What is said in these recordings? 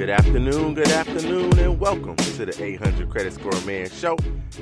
Good afternoon, good afternoon, and welcome to the 800 Credit Score Man Show.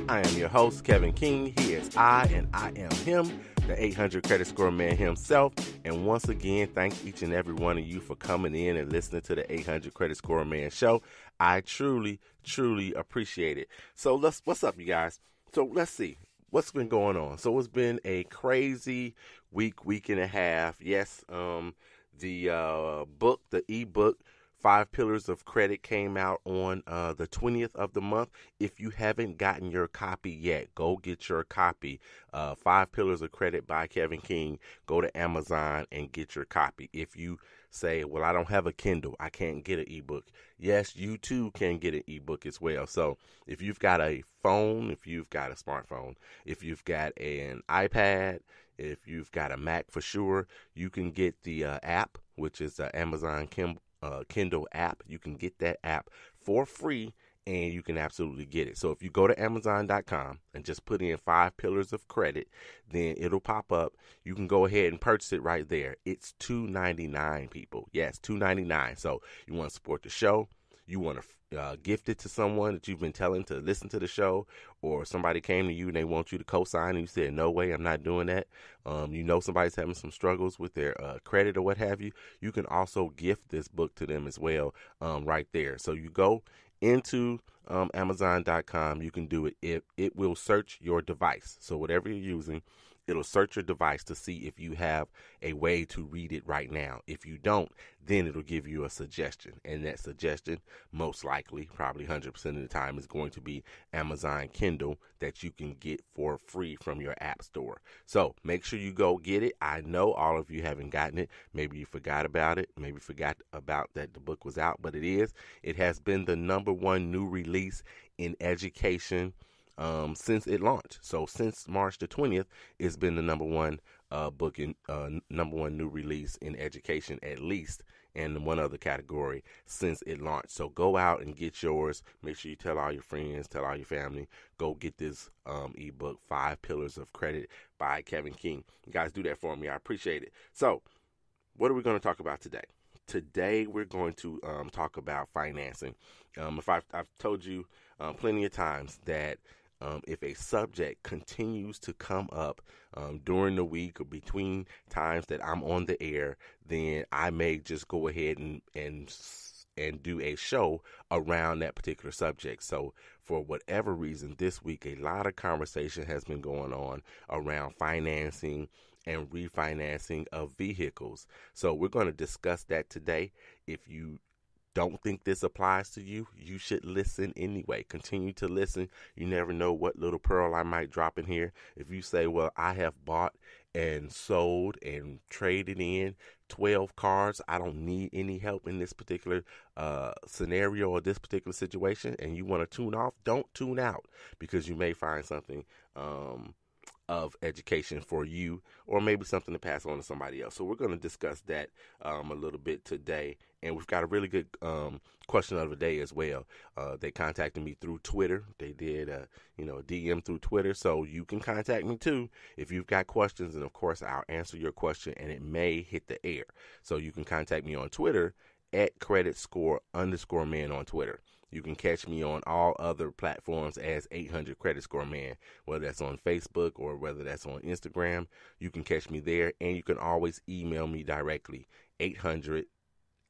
I am your host, Kevin King. He is I, and I am him, the 800 Credit Score Man himself. And once again, thank each and every one of you for coming in and listening to the 800 Credit Score Man Show. I truly, truly appreciate it. So let's, what's up, you guys? So let's see what's been going on. So it's been a crazy week, week and a half. Yes, um, the uh, book, the ebook Five Pillars of Credit came out on uh, the 20th of the month. If you haven't gotten your copy yet, go get your copy. Uh, Five Pillars of Credit by Kevin King. Go to Amazon and get your copy. If you say, Well, I don't have a Kindle, I can't get an ebook. Yes, you too can get an ebook as well. So if you've got a phone, if you've got a smartphone, if you've got an iPad, if you've got a Mac for sure, you can get the uh, app, which is the Amazon Kindle uh, Kindle app. You can get that app for free and you can absolutely get it. So if you go to Amazon.com and just put in five pillars of credit, then it'll pop up. You can go ahead and purchase it right there. It's two ninety nine, people. Yes, two ninety nine. So you want to support the show, you want to uh, gift it to someone that you've been telling to listen to the show, or somebody came to you and they want you to co-sign and you said, "No way, I'm not doing that." Um, you know somebody's having some struggles with their uh, credit or what have you. You can also gift this book to them as well, um, right there. So you go into um, Amazon.com. You can do it. It it will search your device. So whatever you're using It'll search your device to see if you have a way to read it right now. If you don't, then it'll give you a suggestion. And that suggestion, most likely, probably 100% of the time, is going to be Amazon Kindle that you can get for free from your app store. So make sure you go get it. I know all of you haven't gotten it. Maybe you forgot about it. Maybe forgot about that the book was out, but it is. It has been the number one new release in education um, since it launched. So since March the 20th, it's been the number one uh, book in uh, number one new release in education at least and one other category since it launched. So go out and get yours. Make sure you tell all your friends, tell all your family. Go get this um, ebook, Five Pillars of Credit by Kevin King. You guys do that for me. I appreciate it. So, what are we going to talk about today? Today we're going to um, talk about financing. Um, if I've, I've, told you uh, plenty of times that um, if a subject continues to come up um, during the week or between times that I'm on the air, then I may just go ahead and and and do a show around that particular subject. So, for whatever reason, this week a lot of conversation has been going on around financing and refinancing of vehicles. So, we're going to discuss that today. If you don't think this applies to you, you should listen anyway. Continue to listen. You never know what little pearl I might drop in here. If you say, Well, I have bought and sold and traded in 12 cars, I don't need any help in this particular uh, scenario or this particular situation, and you want to tune off, don't tune out because you may find something. Um, of education for you, or maybe something to pass on to somebody else. So we're going to discuss that um, a little bit today, and we've got a really good um, question of the day as well. Uh, they contacted me through Twitter. They did, a, you know, DM through Twitter, so you can contact me too if you've got questions, and of course I'll answer your question, and it may hit the air. So you can contact me on Twitter at credit score underscore man on Twitter. You can catch me on all other platforms as 800 Credit Score Man, whether that's on Facebook or whether that's on Instagram. You can catch me there, and you can always email me directly 800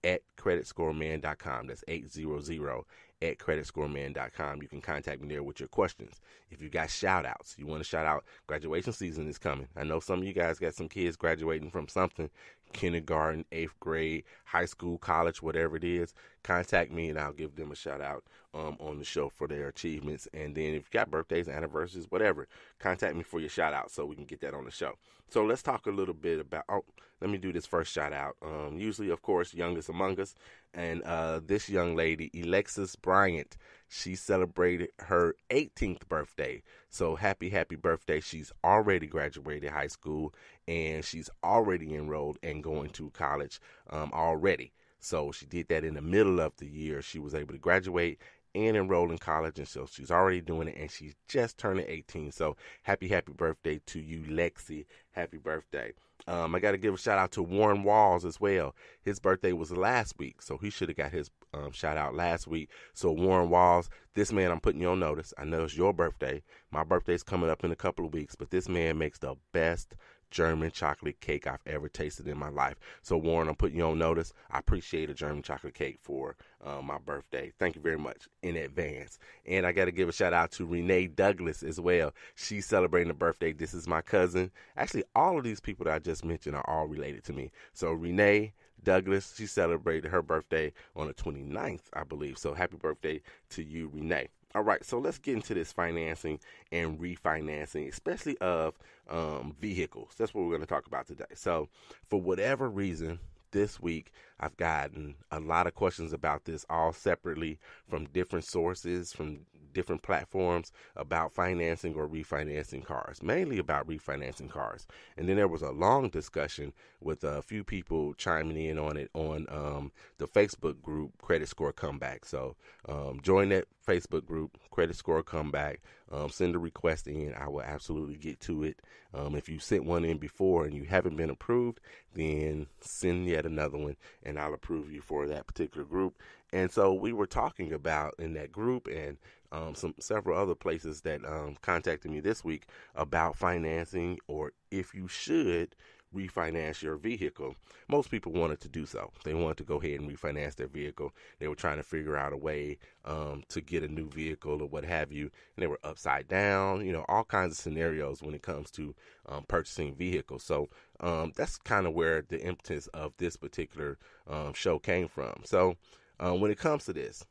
at creditscoreman.com. That's 800 at creditscoreman.com. You can contact me there with your questions. If you got shout outs, you want to shout out, graduation season is coming. I know some of you guys got some kids graduating from something kindergarten, eighth grade, high school, college, whatever it is, contact me and I'll give them a shout out um, on the show for their achievements. And then if you got birthdays, anniversaries, whatever, contact me for your shout out so we can get that on the show. So let's talk a little bit about. Oh, let me do this first shout out. Um, usually, of course, youngest among us, and uh, this young lady, Alexis Bryant, she celebrated her 18th birthday. So happy, happy birthday! She's already graduated high school, and she's already enrolled and going to college um, already. So she did that in the middle of the year. She was able to graduate and enroll in college, and so she's already doing it, and she's just turning 18. So happy, happy birthday to you, Lexi. Happy birthday. Um, I got to give a shout out to Warren Walls as well. His birthday was last week, so he should have got his um, shout out last week. So Warren Walls, this man, I'm putting you on notice. I know it's your birthday. My birthday's coming up in a couple of weeks, but this man makes the best German chocolate cake I've ever tasted in my life. So, Warren, I'm putting you on notice. I appreciate a German chocolate cake for uh, my birthday. Thank you very much in advance. And I got to give a shout out to Renee Douglas as well. She's celebrating a birthday. This is my cousin. Actually, all of these people that I just mentioned are all related to me. So, Renee, Douglas, she celebrated her birthday on the 29th, I believe. So happy birthday to you, Renee. All right, so let's get into this financing and refinancing, especially of um, vehicles. That's what we're going to talk about today. So, for whatever reason, this week I've gotten a lot of questions about this, all separately from different sources, from different platforms about financing or refinancing cars, mainly about refinancing cars. And then there was a long discussion with a few people chiming in on it on um, the Facebook group Credit Score Comeback. So um, join that Facebook group, Credit Score Comeback. Um, send a request in. I will absolutely get to it. Um, if you sent one in before and you haven't been approved, then send yet another one I'll approve you for that particular group. And so we were talking about in that group and um, some several other places that um, contacted me this week about financing or if you should refinance your vehicle. Most people wanted to do so. They wanted to go ahead and refinance their vehicle. They were trying to figure out a way um, to get a new vehicle or what have you. And they were upside down, you know, all kinds of scenarios when it comes to um, purchasing vehicles. So um, that's kind of where the impetus of this particular um, show came from. So uh, when it comes to this,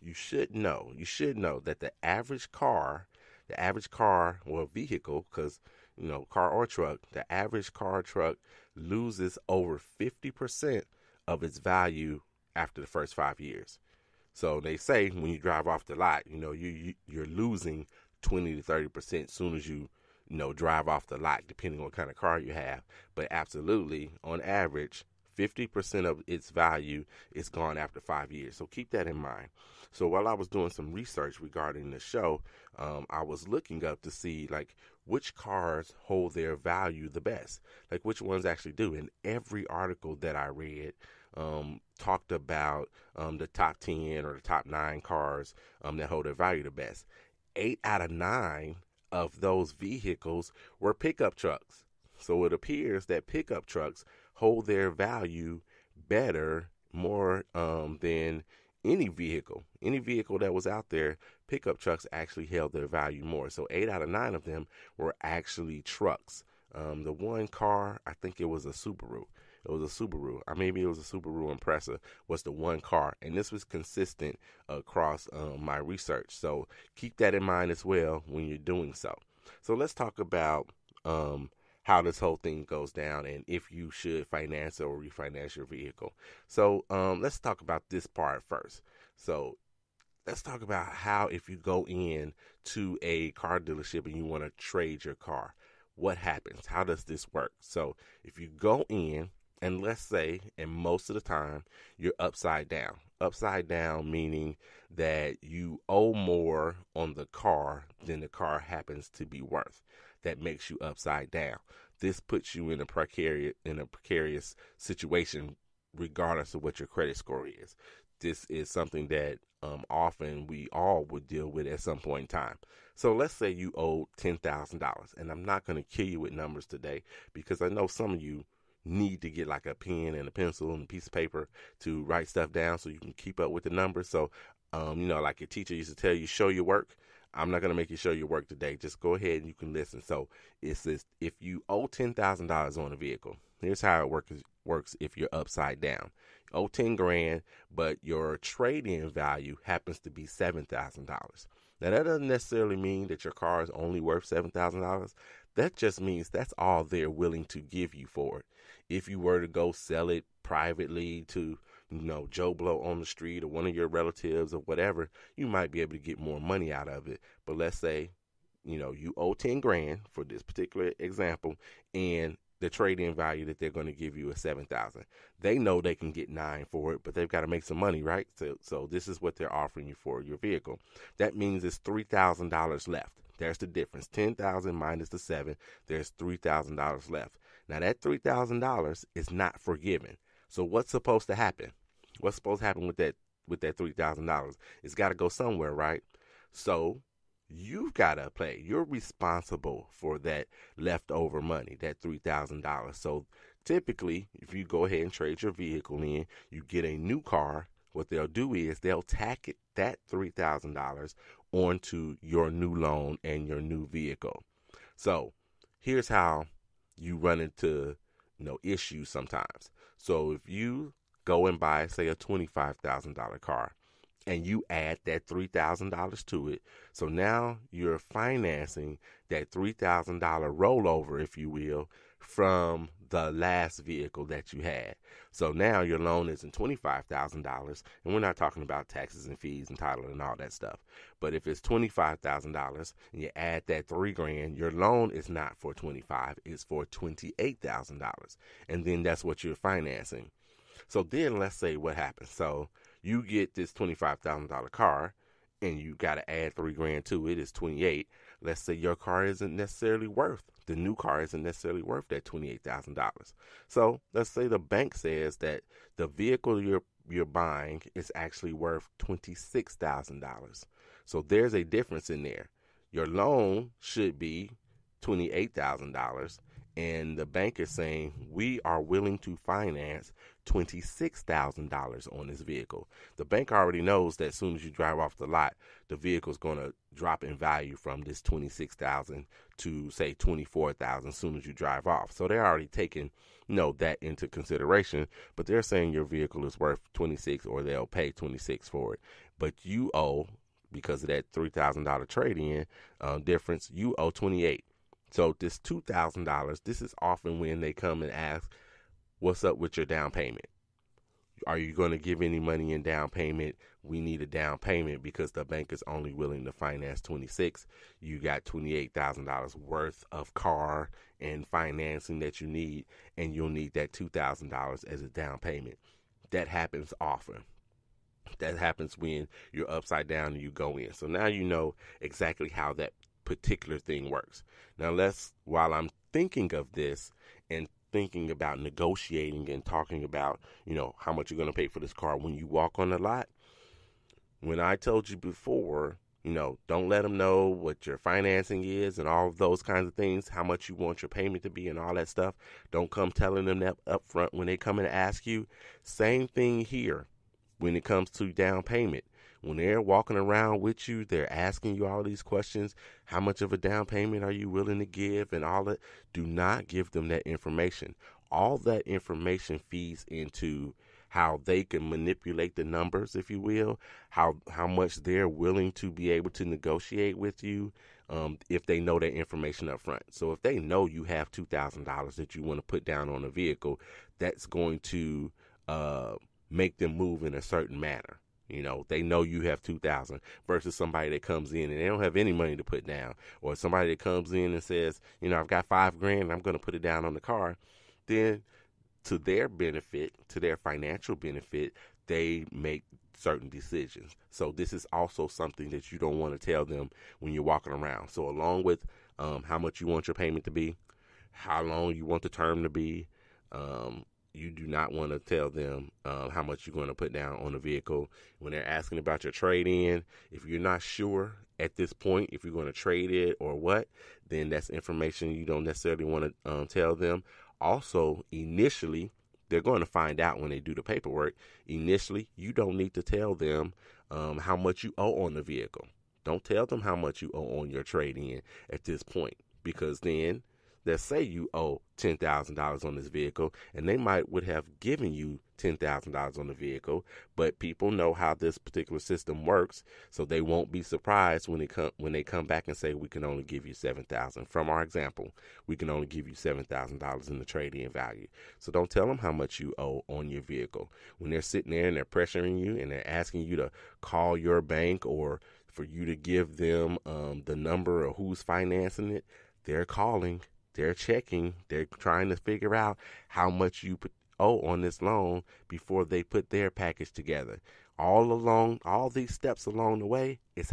you should know, you should know that the average car, the average car or vehicle, because you know, car or truck, the average car or truck loses over 50% of its value after the first five years. So they say when you drive off the lot, you know, you, you are losing 20 to 30 percent as soon as you you know drive off the lot, depending on what kind of car you have. But absolutely, on average, 50% of its value is gone after five years. So keep that in mind. So while I was doing some research regarding the show, um, I was looking up to see like which cars hold their value the best, like which ones actually do. And every article that I read um, talked about um, the top 10 or the top nine cars um, that hold their value the best. Eight out of nine of those vehicles were pickup trucks. So it appears that pickup trucks hold their value better, more um, than any vehicle. Any vehicle that was out there, pickup trucks actually held their value more. So eight out of nine of them were actually trucks. Um, the one car, I think it was a Subaru. It was a Subaru. Or maybe it was a Subaru Impreza. Was the one car, and this was consistent across um, my research. So keep that in mind as well when you're doing so. So let's talk about um, how this whole thing goes down and if you should finance or refinance your vehicle. So um, let's talk about this part first. So let's talk about how if you go in to a car dealership and you want to trade your car, what happens? How does this work? So if you go in and let's say, and most of the time, you're upside down. Upside down meaning that you owe more on the car than the car happens to be worth that makes you upside down. This puts you in a precarious in a precarious situation regardless of what your credit score is. This is something that um, often we all would deal with at some point in time. So let's say you owe ten thousand dollars, and I'm not going to kill you with numbers today because I know some of you need to get like a pen and a pencil and a piece of paper to write stuff down so you can keep up with the numbers. So, um, you know, like your teacher used to tell you, show your work. I'm not going to make you show your work today. Just go ahead and you can listen. So it says if you owe ten thousand dollars on a vehicle, here's how it works. Works if you're upside down. You owe ten grand, but your trade-in value happens to be seven thousand dollars. Now that doesn't necessarily mean that your car is only worth seven thousand dollars. That just means that's all they're willing to give you for it. If you were to go sell it privately to you know, Joe Blow on the street or one of your relatives or whatever, you might be able to get more money out of it. But let's say, you know, you owe 10 grand for this particular example and the trade-in value that they're going to give you is 7000 they know they can get nine for it but they've got to make some money right? So so this is what they're offering you for your vehicle. That means it's $3000 left. There's the difference. 10000 minus the 7 there's $3000 left. Now that $3000 is not forgiven so what's supposed to happen? What's supposed to happen with that with that three thousand dollars? It's got to go somewhere, right? So you've got to pay. You're responsible for that leftover money, that three thousand dollars. So typically, if you go ahead and trade your vehicle in, you get a new car. What they'll do is they'll tack it, that three thousand dollars onto your new loan and your new vehicle. So here's how you run into you know issues sometimes. So if you go and buy say a $25,000 car and you add that $3,000 to it, so now you're financing that $3,000 rollover if you will from the last vehicle that you had. So now your loan isn't $25,000 and we're not talking about taxes and fees and title and all that stuff. But if it's $25,000 and you add that 3 grand, your loan is not for 25, it's for $28,000. And then that's what you're financing. So then let's say what happens. So you get this $25,000 car and you got to add 3 grand to it, it's 28 let's say your car isn't necessarily worth the new car isn't necessarily worth that $28,000. So, let's say the bank says that the vehicle you're you're buying is actually worth $26,000. So there's a difference in there. Your loan should be $28,000 and the bank is saying we are willing to finance $26,000 on this vehicle. The bank already knows that as soon as you drive off the lot, the vehicle is going to drop in value from this 26,000 to say 24,000 as soon as you drive off. So they're already taking you know that into consideration, but they're saying your vehicle is worth 26 or they'll pay 26 for it. But you owe because of that $3,000 trade-in um, difference, you owe 28. So this $2,000, this is often when they come and ask what's up with your down payment? Are you going to give any money in down payment? We need a down payment because the bank is only willing to finance 26. You got $28,000 worth of car and financing that you need and you'll need that $2,000 as a down payment. That happens often. That happens when you're upside down and you go in. So now you know exactly how that particular thing works. Now let's while I'm thinking of this and thinking about negotiating and talking about, you know, how much you're going to pay for this car when you walk on the lot. When I told you before, you know, don't let them know what your financing is and all those kinds of things, how much you want your payment to be and all that stuff. Don't come telling them that up front when they come and ask you. Same thing here when it comes to down payment. When they're walking around with you, they're asking you all these questions. How much of a down payment are you willing to give and all that? Do not give them that information. All that information feeds into how they can manipulate the numbers, if you will, how how much they're willing to be able to negotiate with you um, if they know that information up front. So if they know you have two thousand dollars that you want to put down on a vehicle, that's going to uh, make them move in a certain manner. You know, they know you have 2000 versus somebody that comes in and they don't have any money to put down or somebody that comes in and says, you know, I've got 5 grand, and I'm going to put it down on the car. Then to their benefit, to their financial benefit, they make certain decisions. So this is also something that you don't want to tell them when you're walking around. So along with um, how much you want your payment to be, how long you want the term to be, um, you do not want to tell them uh, how much you're going to put down on the vehicle when they're asking about your trade in. If you're not sure at this point if you're going to trade it or what, then that's information you don't necessarily want to um, tell them. Also, initially, they're going to find out when they do the paperwork. Initially, you don't need to tell them um, how much you owe on the vehicle. Don't tell them how much you owe on your trade in at this point because then that say you owe ten thousand dollars on this vehicle, and they might would have given you ten thousand dollars on the vehicle, but people know how this particular system works, so they won't be surprised when they come when they come back and say we can only give you seven thousand. From our example, we can only give you seven thousand dollars in the trade-in value. So don't tell them how much you owe on your vehicle when they're sitting there and they're pressuring you and they're asking you to call your bank or for you to give them um, the number of who's financing it. They're calling they're checking, they're trying to figure out how much you owe on this loan before they put their package together. All along, all these steps along the way, it's